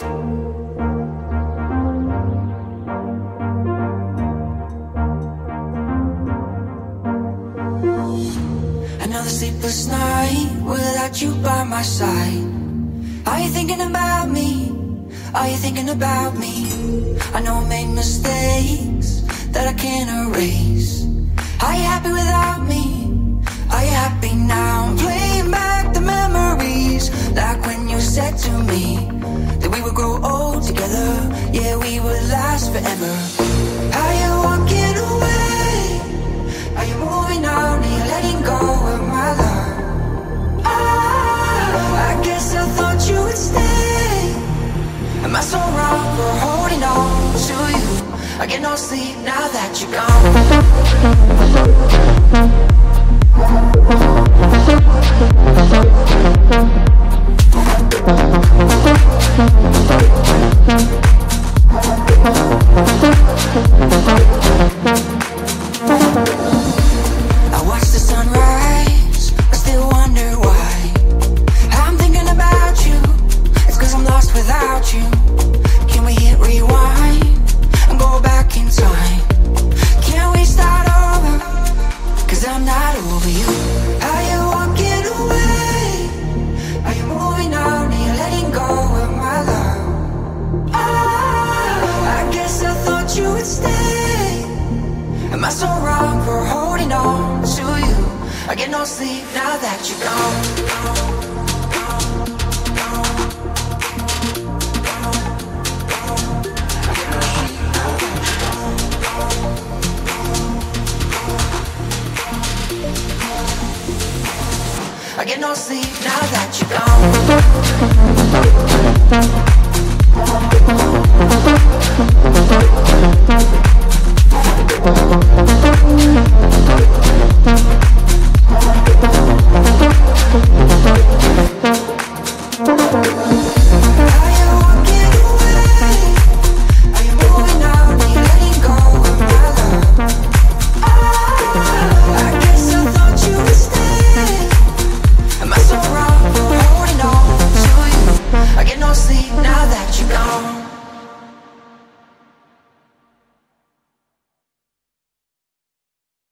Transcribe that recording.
Another sleepless night without you by my side. Are you thinking about me? Are you thinking about me? I know I made mistakes that I can't erase. Are you happy without me? Are you happy now? I'm playing back the memories like when you said to me Last forever. Are you walking away? Are you moving on? Are you letting go of my love? Oh, I guess I thought you would stay. Am I so wrong for holding on to you? I get no sleep now that you're gone. no sleep now that you're gone. I get no sleep now that you're gone.